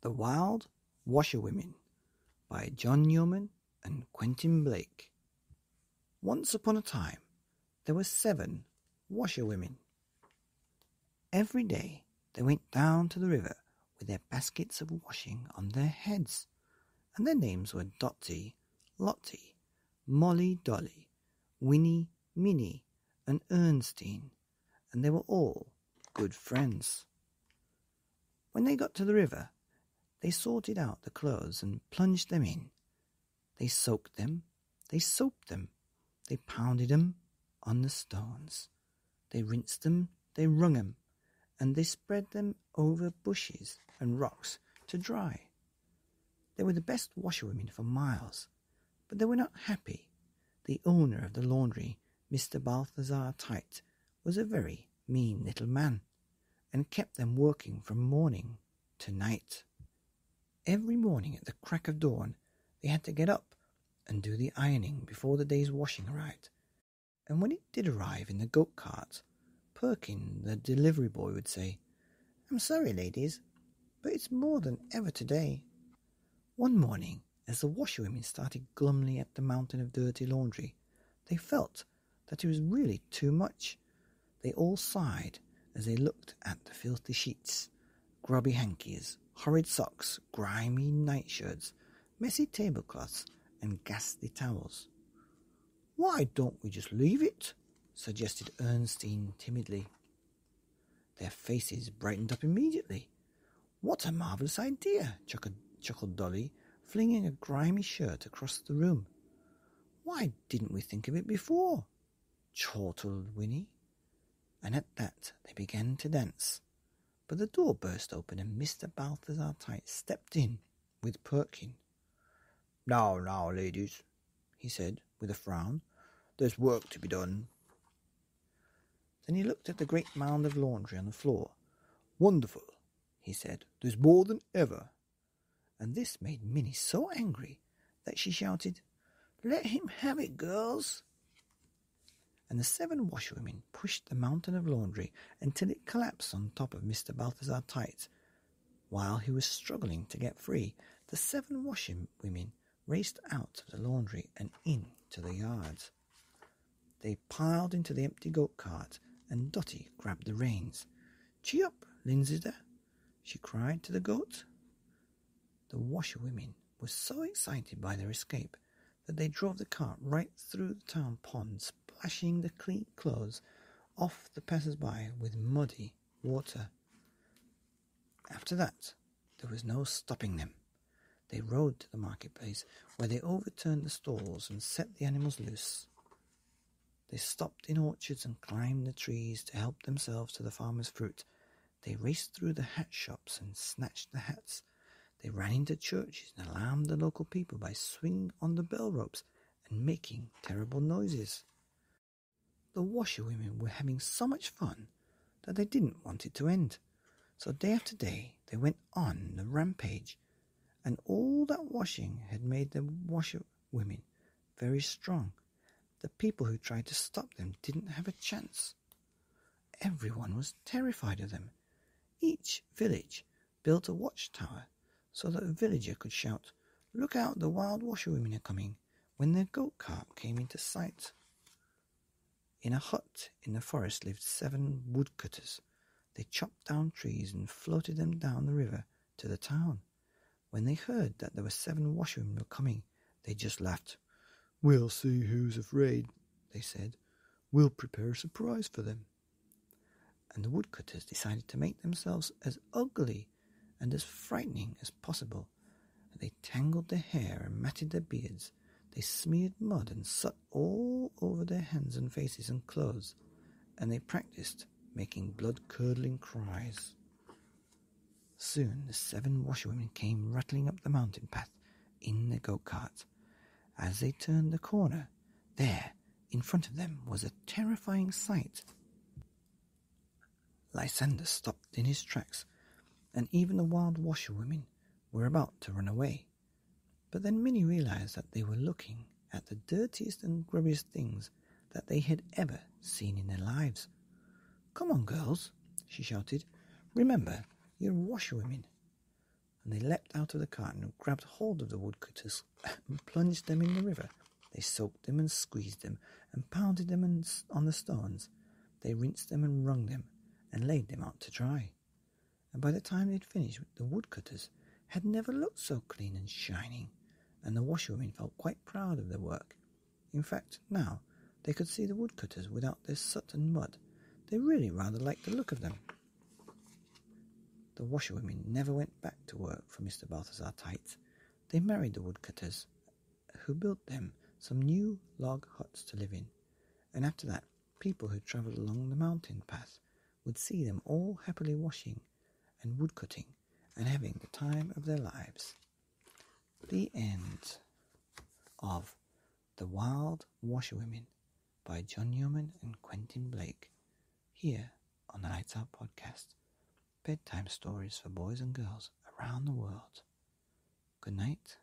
The Wild Washerwomen by John Yeoman and Quentin Blake. Once upon a time, there were seven washerwomen. Every day they went down to the river with their baskets of washing on their heads, and their names were Dotty, Lottie, Molly Dolly, Winnie, Minnie, and Ernestine, and they were all good friends. When they got to the river, they sorted out the clothes and plunged them in. They soaked them, they soaped them, they pounded them on the stones. They rinsed them, they wrung them, and they spread them over bushes and rocks to dry. They were the best washerwomen for miles, but they were not happy. The owner of the laundry, Mr. Balthazar Tight, was a very mean little man, and kept them working from morning to night. Every morning at the crack of dawn, they had to get up and do the ironing before the day's washing arrived. And when it did arrive in the goat cart, Perkin, the delivery boy, would say, I'm sorry, ladies, but it's more than ever today. One morning, as the washerwomen started glumly at the mountain of dirty laundry, they felt that it was really too much. They all sighed as they looked at the filthy sheets, grubby hankies, horrid socks, grimy nightshirts, messy tablecloths, and ghastly towels. Why don't we just leave it? suggested Ernestine timidly. Their faces brightened up immediately. What a marvellous idea, chuckled, chuckled Dolly, flinging a grimy shirt across the room. Why didn't we think of it before? chortled Winnie. And at that they began to dance but the door burst open and Mr. Balthazar Tight stepped in with Perkin. Now, now, ladies, he said with a frown, there's work to be done. Then he looked at the great mound of laundry on the floor. Wonderful, he said, there's more than ever. And this made Minnie so angry that she shouted, Let him have it, girls and the seven washerwomen pushed the mountain of laundry until it collapsed on top of Mr. Balthazar Tight. While he was struggling to get free, the seven washerwomen raced out of the laundry and into the yards. They piled into the empty goat cart, and Dotty grabbed the reins. Gee up, Lysander, she cried to the goat. The washerwomen were so excited by their escape that they drove the cart right through the town pond, splashing the clean clothes off the passers-by with muddy water. After that, there was no stopping them. They rode to the marketplace, where they overturned the stalls and set the animals loose. They stopped in orchards and climbed the trees to help themselves to the farmer's fruit. They raced through the hat shops and snatched the hats. They ran into churches and alarmed the local people by swinging on the bell ropes and making terrible noises. The washerwomen were having so much fun that they didn't want it to end. So day after day they went on the rampage, and all that washing had made the washerwomen very strong. The people who tried to stop them didn't have a chance. Everyone was terrified of them. Each village built a watchtower so that a villager could shout, Look out, the wild washerwomen are coming, when their goat cart came into sight. In a hut in the forest lived seven woodcutters. They chopped down trees and floated them down the river to the town. When they heard that there were seven washerwomen were coming, they just laughed. We'll see who's afraid, they said. We'll prepare a surprise for them. And the woodcutters decided to make themselves as ugly and as frightening as possible. They tangled their hair and matted their beards they smeared mud and soot all over their hands and faces and clothes, and they practiced making blood curdling cries. Soon the seven washerwomen came rattling up the mountain path in their goat cart. As they turned the corner, there, in front of them, was a terrifying sight. Lysander stopped in his tracks, and even the wild washerwomen were about to run away. But then Minnie realized that they were looking at the dirtiest and grubbiest things that they had ever seen in their lives. Come on, girls, she shouted. Remember, you're washerwomen. and they leapt out of the cart and grabbed hold of the woodcutters and plunged them in the river. They soaked them and squeezed them and pounded them on the stones. They rinsed them and wrung them and laid them out to dry. And by the time they'd finished, the woodcutters had never looked so clean and shining, and the washerwomen felt quite proud of their work. In fact, now they could see the woodcutters without their soot and mud. They really rather liked the look of them. The washerwomen never went back to work for Mr. Balthazar Tights. They married the woodcutters, who built them some new log huts to live in. And after that, people who travelled along the mountain path would see them all happily washing and woodcutting and having the time of their lives. The end of The Wild Washerwomen by John Yeoman and Quentin Blake here on the Lights Out podcast bedtime stories for boys and girls around the world. Good night